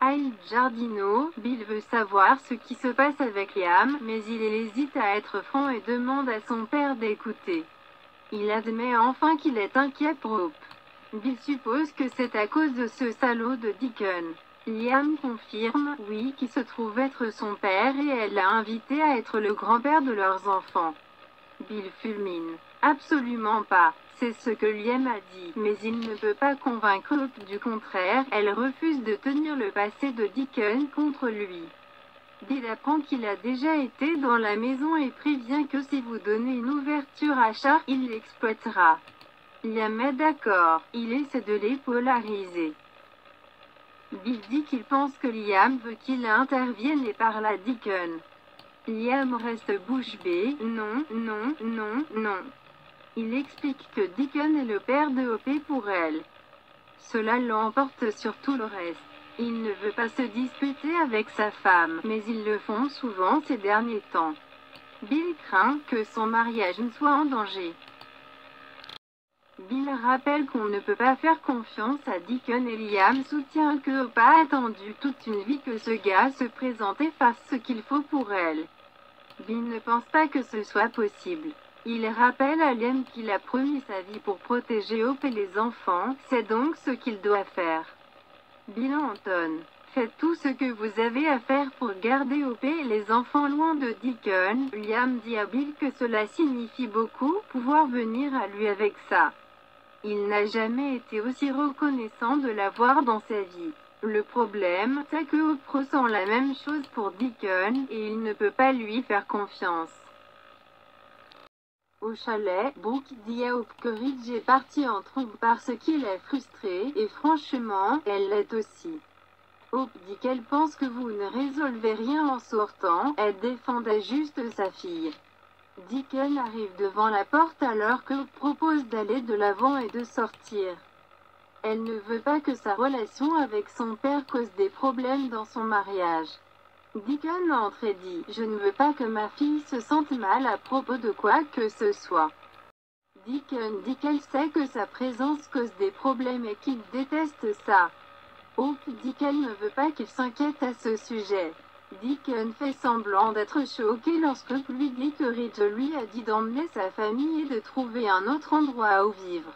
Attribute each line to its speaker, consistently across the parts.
Speaker 1: Aïe Jardino, Bill veut savoir ce qui se passe avec Liam, mais il hésite à être franc et demande à son père d'écouter. Il admet enfin qu'il est inquiet pour Hope. Bill suppose que c'est à cause de ce salaud de Deacon. Liam confirme, oui, qui se trouve être son père et elle l'a invité à être le grand-père de leurs enfants. Bill fulmine. Absolument pas. C'est ce que Liam a dit, mais il ne peut pas convaincre Hope du contraire, elle refuse de tenir le passé de Deacon contre lui. Bill apprend qu'il a déjà été dans la maison et prévient que si vous donnez une ouverture à Char, il l'exploitera. Liam est d'accord, il essaie de les polariser. Bill dit qu'il pense que Liam veut qu'il intervienne et parle à Deacon. Liam reste bouche bée, non, non, non, non. Il explique que Deacon est le père de Hope pour elle. Cela l'emporte sur tout le reste. Il ne veut pas se disputer avec sa femme, mais ils le font souvent ces derniers temps. Bill craint que son mariage ne soit en danger. Bill rappelle qu'on ne peut pas faire confiance à Deacon et Liam soutient que Hope a attendu toute une vie que ce gars se présente et fasse ce qu'il faut pour elle. Bill ne pense pas que ce soit possible. Il rappelle à Liam qu'il a promis sa vie pour protéger Hope et les enfants, c'est donc ce qu'il doit faire. Bill Anton. Faites tout ce que vous avez à faire pour garder Hope et les enfants loin de Deacon. Liam dit à Bill que cela signifie beaucoup, pouvoir venir à lui avec ça. Il n'a jamais été aussi reconnaissant de l'avoir dans sa vie. Le problème, c'est que Hope ressent la même chose pour Deacon, et il ne peut pas lui faire confiance. Au chalet, Brooke dit à Hope que Ridge est parti en trouble parce qu'il est frustré, et franchement, elle l'est aussi. Hope dit qu'elle pense que vous ne résolvez rien en sortant, elle défendait juste sa fille. Deacon arrive devant la porte alors que propose d'aller de l'avant et de sortir. Elle ne veut pas que sa relation avec son père cause des problèmes dans son mariage. Deacon entre et dit « Je ne veux pas que ma fille se sente mal à propos de quoi que ce soit. » Deacon dit qu'elle sait que sa présence cause des problèmes et qu'il déteste ça. Hope dit qu'elle ne veut pas qu'il s'inquiète à ce sujet. Deacon fait semblant d'être choqué lorsque lui dit que Ridge lui a dit d'emmener sa famille et de trouver un autre endroit où vivre.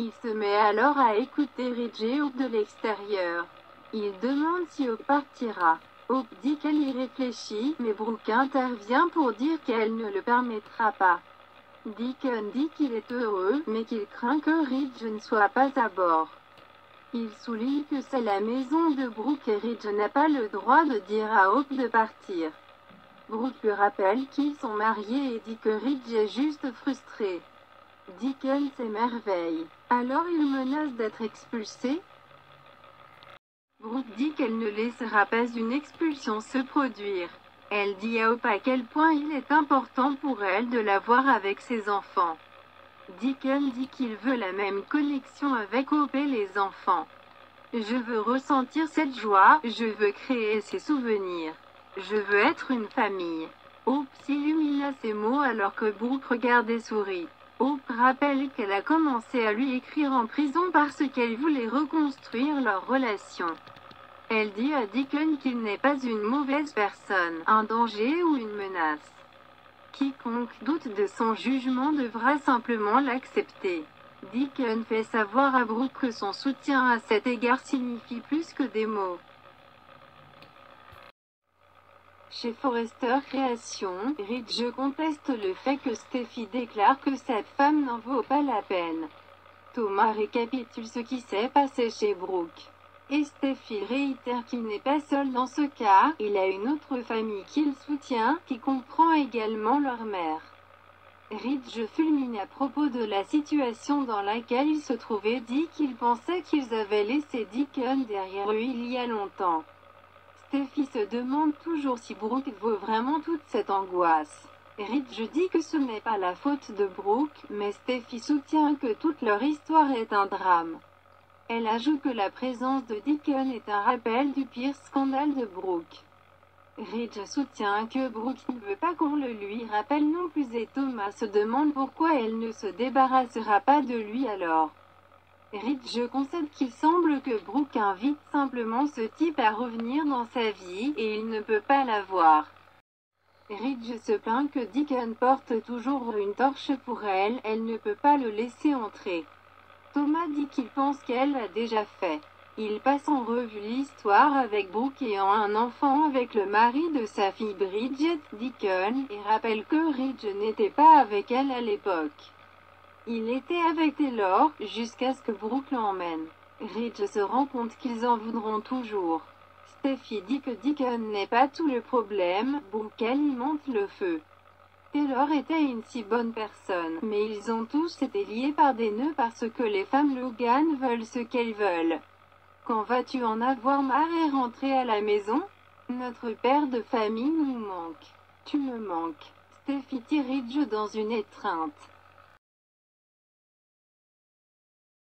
Speaker 1: Il se met alors à écouter Ridge Hope de l'extérieur. Il demande si Hope partira. Hope dit qu'elle y réfléchit, mais Brooke intervient pour dire qu'elle ne le permettra pas. Deacon dit qu'il est heureux, mais qu'il craint que Ridge ne soit pas à bord. Il souligne que c'est la maison de Brooke et Ridge n'a pas le droit de dire à Hope de partir. Brooke lui rappelle qu'ils sont mariés et dit que Ridge est juste frustré. Deacon s'émerveille. Alors il menace d'être expulsé? Brooke dit qu'elle ne laissera pas une expulsion se produire. Elle dit à Hope à quel point il est important pour elle de la voir avec ses enfants. Deacon dit qu'il veut la même connexion avec Hope et les enfants. Je veux ressentir cette joie, je veux créer ces souvenirs. Je veux être une famille. Hope s'illumine à ces mots alors que Brooke regarde et sourit. Hope rappelle qu'elle a commencé à lui écrire en prison parce qu'elle voulait reconstruire leur relation. Elle dit à Deacon qu'il n'est pas une mauvaise personne, un danger ou une menace. Quiconque doute de son jugement devra simplement l'accepter. Deacon fait savoir à Brooke que son soutien à cet égard signifie plus que des mots. Chez Forrester Création, Ridge conteste le fait que Steffi déclare que cette femme n'en vaut pas la peine. Thomas récapitule ce qui s'est passé chez Brooke. Et Steffi réitère qu'il n'est pas seul dans ce cas, il a une autre famille qu'il soutient, qui comprend également leur mère. Ridge fulmine à propos de la situation dans laquelle il se trouvait dit qu'il pensait qu'ils avaient laissé Deacon derrière eux il y a longtemps. Steffi se demande toujours si Brooke vaut vraiment toute cette angoisse? Ridge dit que ce n'est pas la faute de Brooke, mais Steffi soutient que toute leur histoire est un drame. Elle ajoute que la présence de Deacon est un rappel du pire scandale de Brooke. Ridge soutient que Brooke ne veut pas qu'on le lui rappelle non plus et Thomas se demande pourquoi elle ne se débarrassera pas de lui alors. Ridge je concède qu'il semble que Brooke invite simplement ce type à revenir dans sa vie, et il ne peut pas l'avoir. Ridge se plaint que Deacon porte toujours une torche pour elle, elle ne peut pas le laisser entrer. Thomas dit qu'il pense qu'elle l'a déjà fait. Il passe en revue l'histoire avec Brooke ayant un enfant avec le mari de sa fille Bridget Deacon, et rappelle que Ridge n'était pas avec elle à l'époque. Il était avec Taylor, jusqu'à ce que Brooke l'emmène. Ridge se rend compte qu'ils en voudront toujours. Steffi dit que Deacon n'est pas tout le problème, Brooke alimente le feu. Taylor était une si bonne personne, mais ils ont tous été liés par des nœuds parce que les femmes Logan veulent ce qu'elles veulent. Quand vas-tu en avoir marre et rentrer à la maison? Notre père de famille nous manque. Tu me manques. Steffi Ridge dans une étreinte.